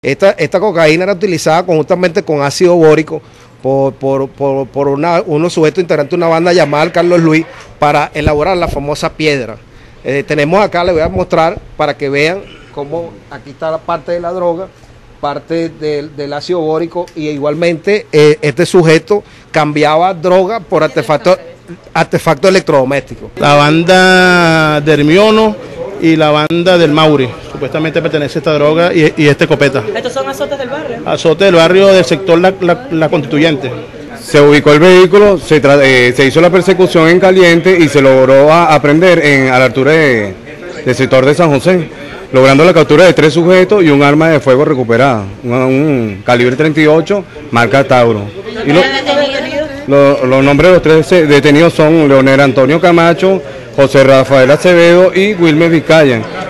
Esta, esta cocaína era utilizada conjuntamente con ácido bórico por, por, por, por una, unos sujetos integrantes de una banda llamada Carlos Luis para elaborar la famosa piedra. Eh, tenemos acá, les voy a mostrar para que vean cómo aquí está la parte de la droga, parte del, del ácido bórico y igualmente eh, este sujeto cambiaba droga por artefactos artefacto electrodomésticos. La banda de Hermiono y la banda del Mauri. Supuestamente pertenece a esta droga y, y este copeta. ¿Estos son azotes del barrio? Azote del barrio del sector La, la, la Constituyente. Se ubicó el vehículo, se, eh, se hizo la persecución en caliente y se logró a- aprender en, a la altura de- del sector de San José, logrando la captura de tres sujetos y un arma de fuego recuperada, un, un calibre 38, marca Tauro. Y lo- lo- los nombres de los tres detenidos son Leonel Antonio Camacho, José Rafael Acevedo y Wilmer Vizcaya.